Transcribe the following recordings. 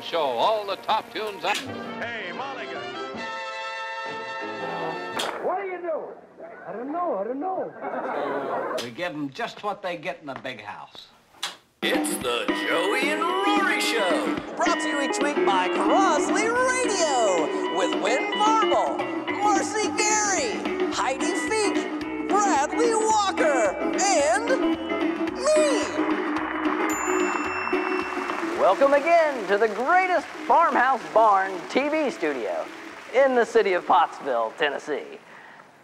Show, all the top tunes. Hey, Mulligan. What do you do? I don't know, I don't know. We give them just what they get in the big house. It's the Joey and Rory Show. Brought to you each week by Crosley Radio with Wynn Varble, Marcy Gary, Heidi Feek, Bradley Walker, and me. Welcome again to the greatest farmhouse barn TV studio in the city of Pottsville, Tennessee.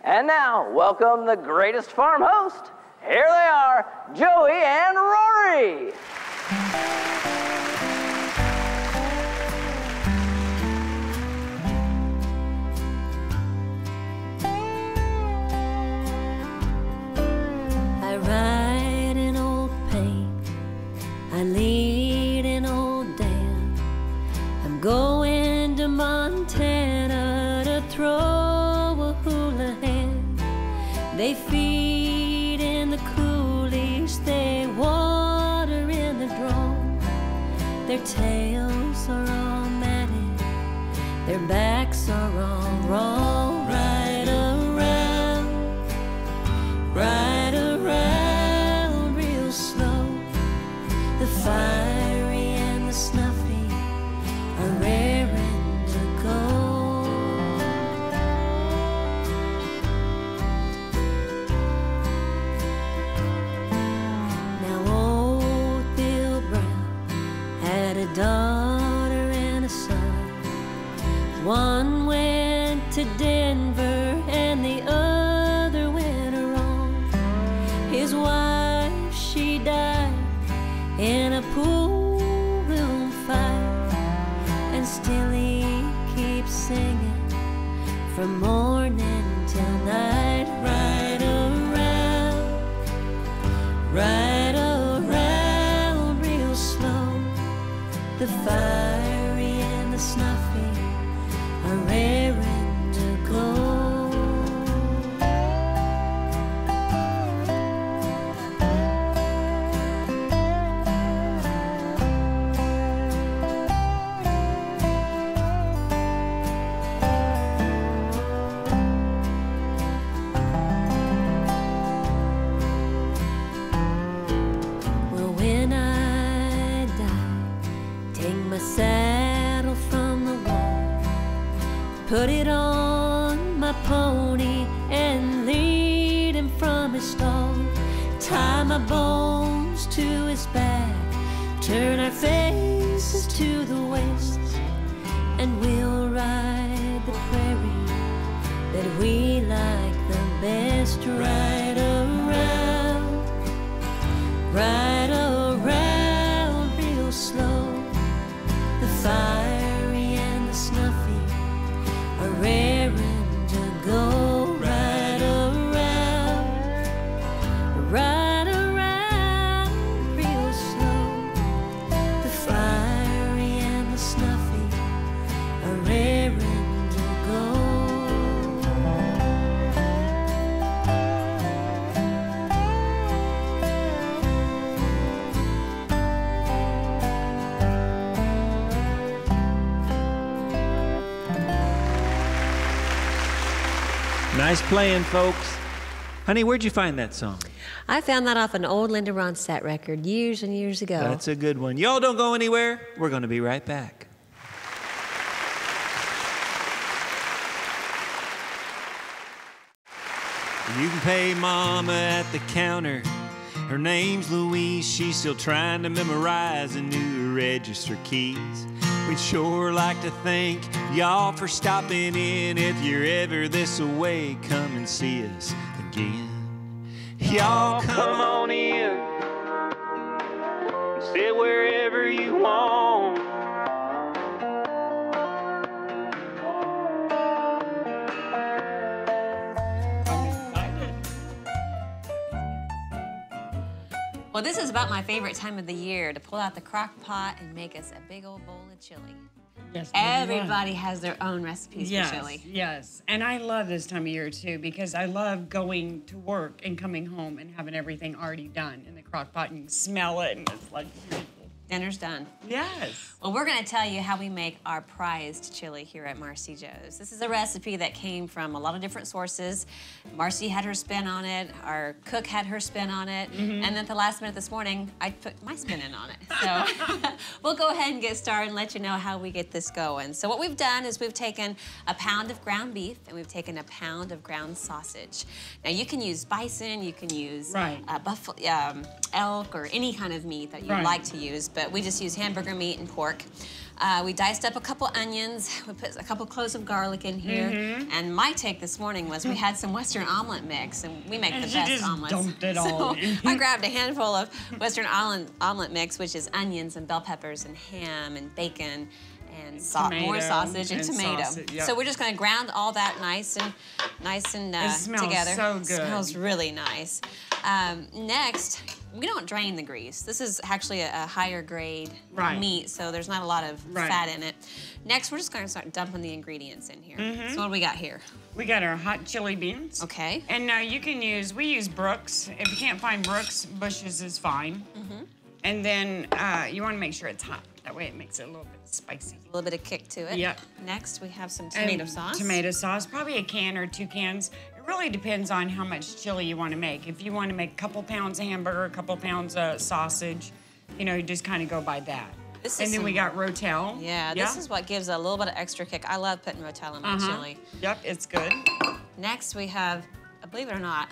And now, welcome the greatest farm host. Here they are, Joey and Rory. The from stall. Tie my bones to his back, turn our faces to the west, and we'll ride the prairie that we like the best. Right around right around real slow. The fiery and the snuffy are raring Nice playing, folks. Honey, where'd you find that song? I found that off an old Linda Ronstadt record years and years ago. That's a good one. Y'all don't go anywhere. We're going to be right back. You can pay Mama at the counter. Her name's Louise. She's still trying to memorize the new register keys. We'd sure like to thank y'all for stopping in. If you're ever this away, come and see us again. Y'all come on in. Sit wherever you want. Well, this is about my favorite time of the year to pull out the crock pot and make us a big old bowl of chili. Yes, Everybody has their own recipes yes, for chili. Yes, and I love this time of year too because I love going to work and coming home and having everything already done in the crock pot and you smell it and it's like. Dinner's done. Yes. Well, we're going to tell you how we make our prized chili here at Marcy Jo's. This is a recipe that came from a lot of different sources. Marcy had her spin on it, our cook had her spin on it, and then at the last minute this morning, I put my spin in on it. So we'll go ahead and get started and let you know how we get this going. So what we've done is we've taken a pound of ground beef and we've taken a pound of ground sausage. Now you can use bison, you can use Right. uh, buffalo, um, elk, or any kind of meat that you Right. like to use, but we just use hamburger meat and pork. Uh, we diced up a couple onions. We put a couple cloves of garlic in here. Mm-hmm. And my take this morning was we had some Western omelet mix, and we make And the she best just omelets. dumped it so all in. I grabbed a handful of Western omelet, omelet mix, which is onions and bell peppers and ham and bacon and more tomato sausage and, and tomato. sausage, yep. So we're just going to ground all that nice and nice and uh, smells together. so It good. smells really nice. Um, next, we don't drain the grease. This is actually a, a higher grade Right. meat, so there's not a lot of Right. fat in it. Next, we're just going to start dumping the ingredients in here. Mm-hmm. So what do we got here? We got our hot chili beans. Okay. And now you can use, we use Brooks. If you can't find Brooks, Bush's is fine. Mm-hmm. And then uh, you want to make sure it's hot. That way it makes it a little bit spicy. A little bit of kick to it. Yep. Next, we have some And tomato sauce. Tomato sauce, probably a can or two cans. Really depends on how much chili you want to make. If you want to make a couple pounds of hamburger, a couple pounds of sausage, you know, you just kind of go by that. This and is then we got Rotel. Yeah, this is what gives a little bit of extra kick. I love putting Rotel in my Uh-huh. chili. Yep, it's good. Next, we have, uh, believe it or not,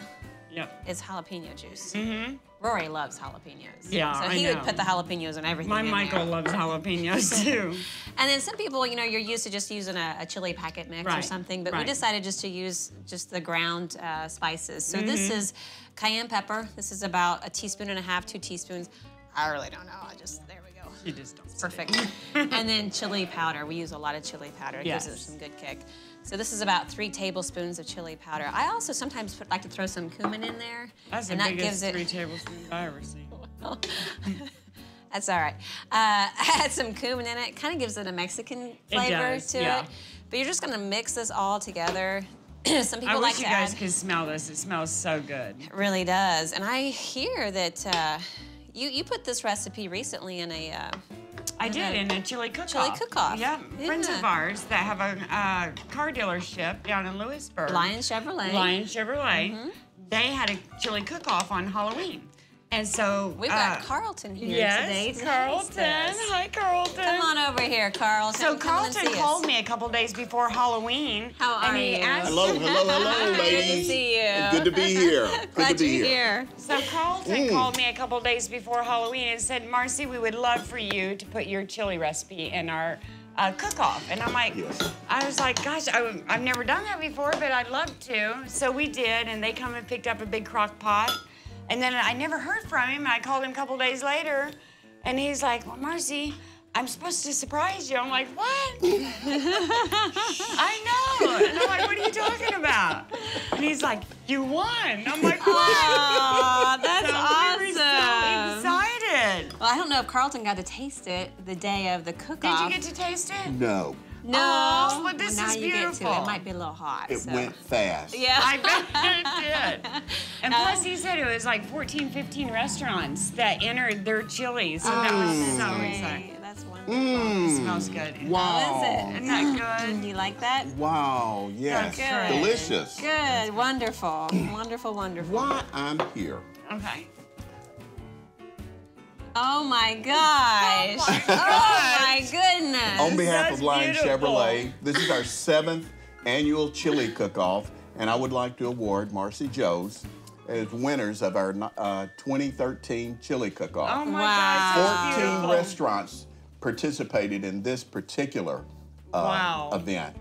Yep. is jalapeno juice. Mm-hmm. Rory loves jalapenos. Yeah, So I he would put the jalapenos in everything. My Michael there. loves jalapenos too. And then some people, you know, you're used to just using a, a chili packet mix or something, but we decided just to use just the ground uh, spices. So this Mm-hmm. is cayenne pepper. This is about a teaspoon and a half, two teaspoons. I really don't know. I just there we go. You just don't. Perfect. and then chili powder. We use a lot of chili powder. It gives it some good kick. So this is about three tablespoons of chili powder. I also sometimes put, like to throw some cumin in there, That's and the that biggest gives it. three tablespoons I ever seen. That's all right. Uh, I had some cumin in it. Kind of gives it a Mexican flavor does, to yeah. it. But you're just gonna mix this all together. some people I like wish you guys add. could smell this. It smells so good. It really does. And I hear that uh, you you put this recipe recently in a. Uh, I did in a chili cook-off. chili cook-off. Yeah, friends of ours that have a uh, car dealership down in Lewisburg. Lion Chevrolet. Lion Chevrolet. Mm-hmm. They had a chili cook-off on Halloween, and so We've got uh, Carlton here Yes, today. to Carlton. taste. Hi, Carlton. Come on over here, Carlton. So Come on and Carlton see called us. me a couple days before Halloween. How are and he you? Asked, Hello, hello, hello, Good to ladies. see you. Good to be here. Good Glad to be you're here. here. So Carlton called me a couple days before Halloween and said, Marcy, we would love for you to put your chili recipe in our uh, cook-off. And I'm like, Yes. I was like, gosh, I, have never done that before, but I'd love to. So we did, and they come and picked up a big crock pot. And then I never heard from him. I called him a couple days later, and he's like, well, Marcy, I'm supposed to surprise you. I'm like, what? I know. And I'm like, what are you talking about? And he's like, you won. I'm like, what? Aw, that's So we were so awesome. excited. Well, I don't know if Carlton got to taste it the day of the Did cook-off. Did you get to taste it? No, No, Oh, but this now is you get to. beautiful. It might be a little hot. it so. went fast. Yeah. I bet it did. And plus, he said it was like 14, 15 restaurants that entered their chili. So that was mm. so exciting. That's wonderful. Mm. It smells good. How Wow. is it? Isn't that good? Do you like that? Wow, yes. Good. Delicious. Good. Wonderful. wonderful. Wonderful. Why I'm here. Okay. Oh my gosh. Oh my Oh my goodness. On behalf That's of Lion beautiful. Chevrolet, this is our seventh annual chili cook-off, and I would like to award Marcy Jo's as winners of our uh, 2013 chili cook-off. Oh my Wow. gosh, that's 14 beautiful. restaurants participated in this particular uh, Wow. event.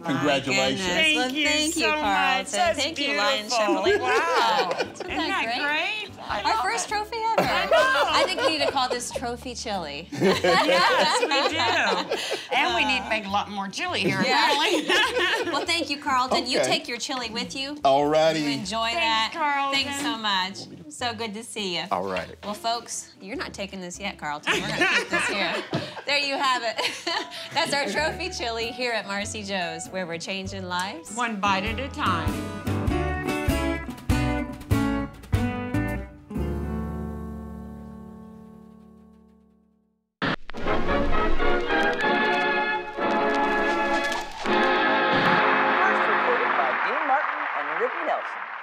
My Congratulations. Thank Well, you thank you, so Carlton. much. That's Thank you, Lion beautiful. Chevrolet. Wow. Isn't Isn't that that great? I Our first it. trophy ever. I, know. I think we need to call this trophy chili. Yes, we do. And we need to make a lot more chili here, apparently. well, thank you, Carlton. You Okay. take your chili with you. Alrighty. You enjoy Thanks, that. Carlton. Thanks so much. So good to see you. Alrighty. Well, folks, you're not taking this yet, Carlton. We're gonna keep this here. there you have it. That's our trophy chili here at Marcy Jo's, where we're changing lives. One bite at a time.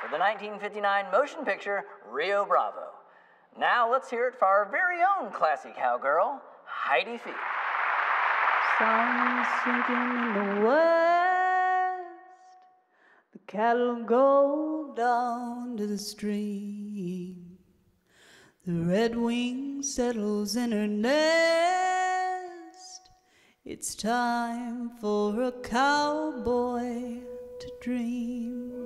for the 1959 motion picture Rio Bravo. Now let's hear it for our very own classy cowgirl, Heidi Feek. Sun sinking in the west, the cattle go down to the stream. The red wing settles in her nest. It's time for a cowboy to dream.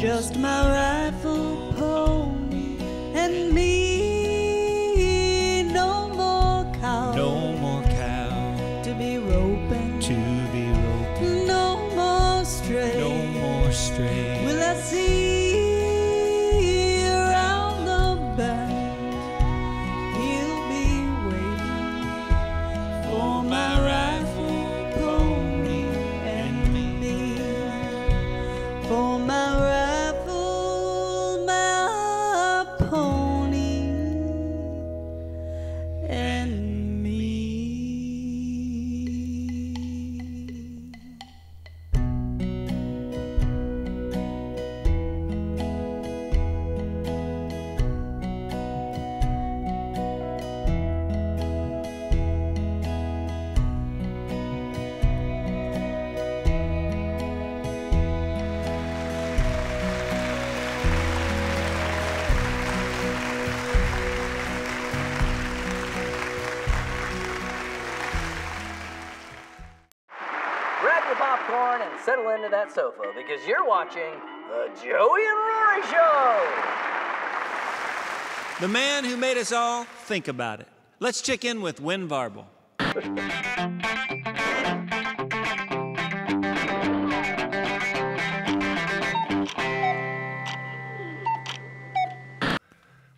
Just my rifle, pony, and me. Settle into that sofa because you're watching The Joey and Rory Show. The man who made us all think about it. Let's check in with Wynn Varble.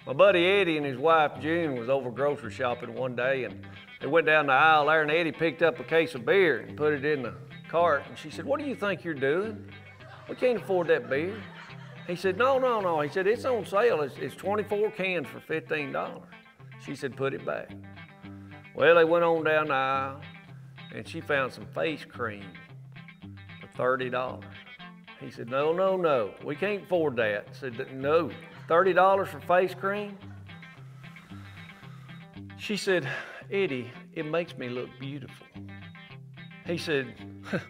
My buddy Eddie and his wife June was over grocery shopping one day and they went down the aisle there and Eddie picked up a case of beer and put it in the cart and she said, What do you think you're doing? We can't afford that beer. He said, No, no, no. He said, It's on sale. It's, it's 24 cans for $15. She said, Put it back. Well, they went on down the aisle and she found some face cream for $30. He said, No, no, no. We can't afford that. I said, No. $30 for face cream? She said, Eddie, it makes me look beautiful. He said,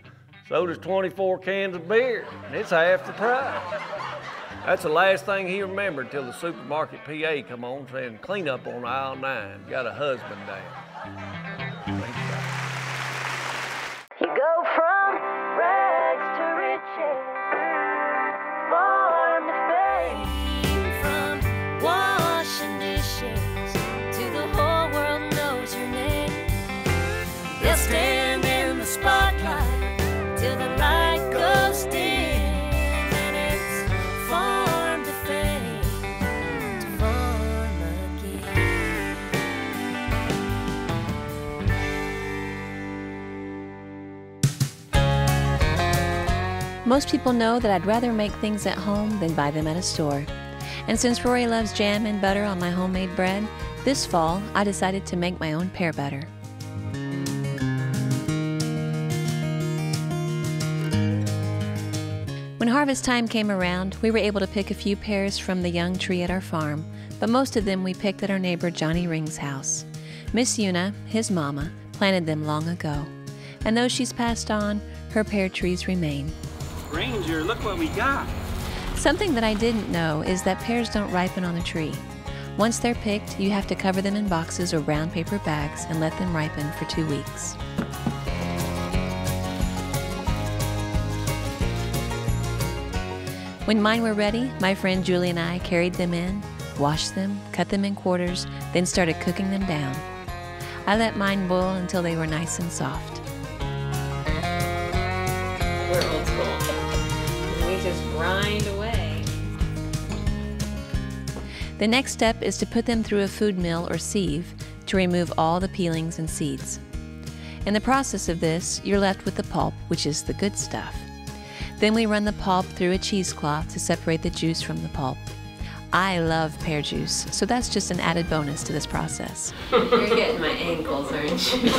So does 24 cans of beer, and it's half the price. That's the last thing he remembered till the supermarket PA come on saying, Clean up on aisle nine. Got a husband down. Most people know that I'd rather make things at home than buy them at a store. And since Rory loves jam and butter on my homemade bread, this fall I decided to make my own pear butter. When harvest time came around, we were able to pick a few pears from the young tree at our farm, but most of them we picked at our neighbor Johnny Ring's house. Miss Una, his mama, planted them long ago. And though she's passed on, her pear trees remain. Ranger, look what we got. Something that I didn't know is that pears don't ripen on the tree. Once they're picked, you have to cover them in boxes or brown paper bags and let them ripen for two weeks. When mine were ready, my friend Julie and I carried them in, washed them, cut them in quarters, then started cooking them down. I let mine boil until they were nice and soft. Grind away. The next step is to put them through a food mill or sieve to remove all the peelings and seeds. In the process of this, you're left with the pulp, which is the good stuff. Then we run the pulp through a cheesecloth to separate the juice from the pulp. I love pear juice, so that's just an added bonus to this process. You're getting my ankles, aren't you?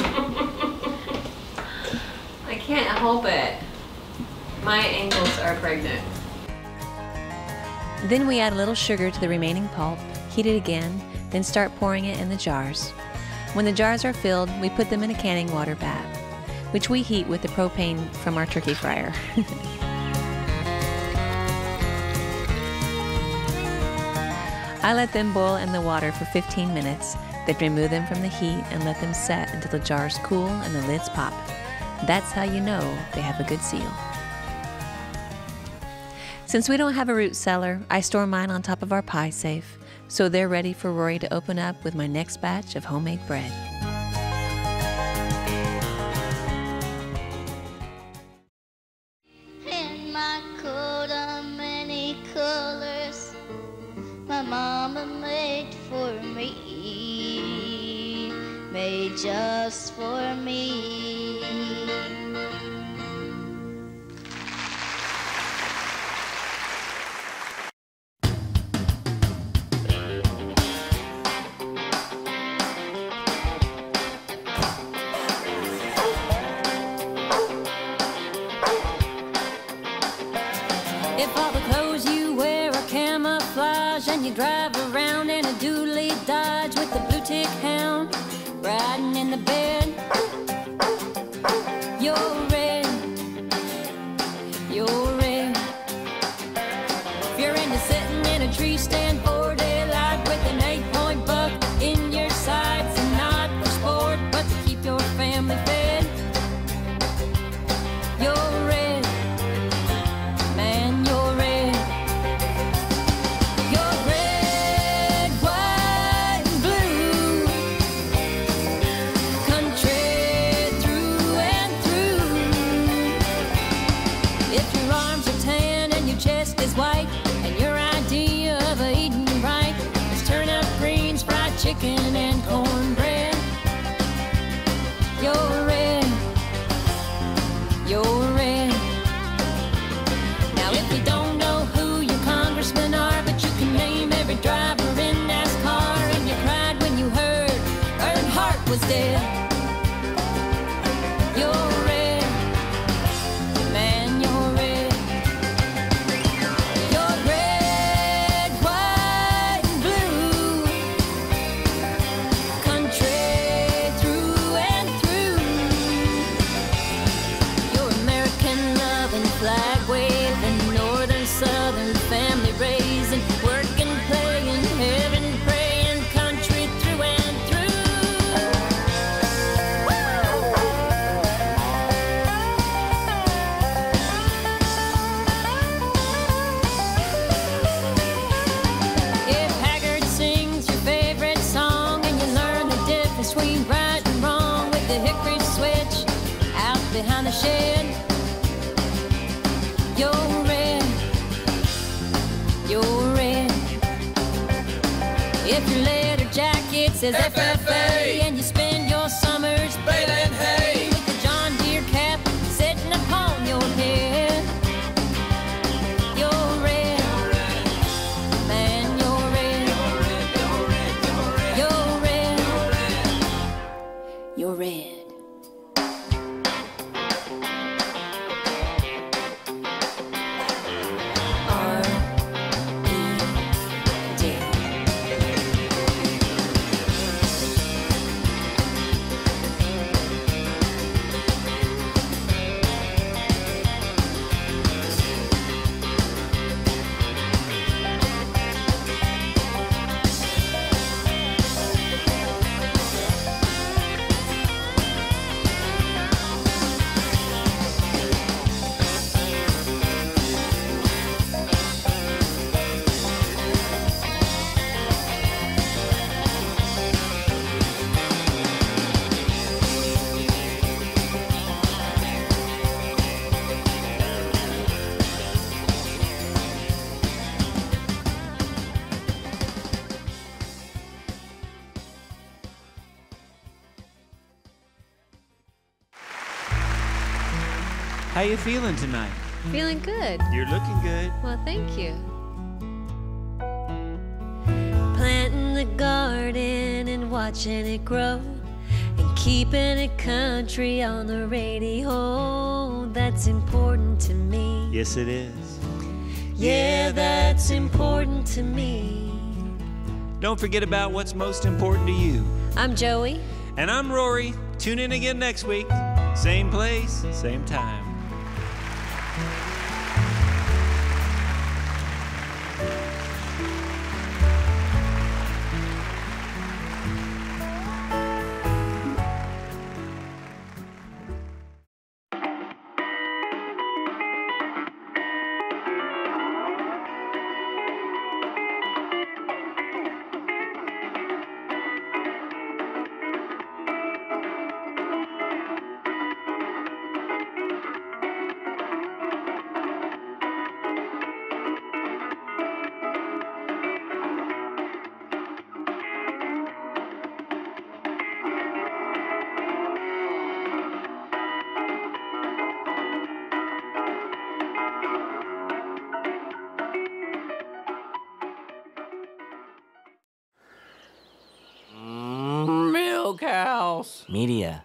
I can't help it. My ankles are pregnant. Then we add a little sugar to the remaining pulp, heat it again, then start pouring it in the jars. When the jars are filled, we put them in a canning water bath, which we heat with the propane from our turkey fryer. I let them boil in the water for 15 minutes, then remove them from the heat and let them set until the jars cool and the lids pop. That's how you know they have a good seal. Since we don't have a root cellar, I store mine on top of our pie safe, so they're ready for Rory to open up with my next batch of homemade bread. You drive around in a dually Dodge fried If your leather jacket says FFA How you feeling tonight? Feeling good. You're looking good. Well, thank you. Planting the garden and watching it grow. And keeping it country on the radio. That's important to me. Yes, it is. Yeah, that's important to me. Don't forget about what's most important to you. I'm Joey. And I'm Rory. Tune in again next week. Same place, same time. Media.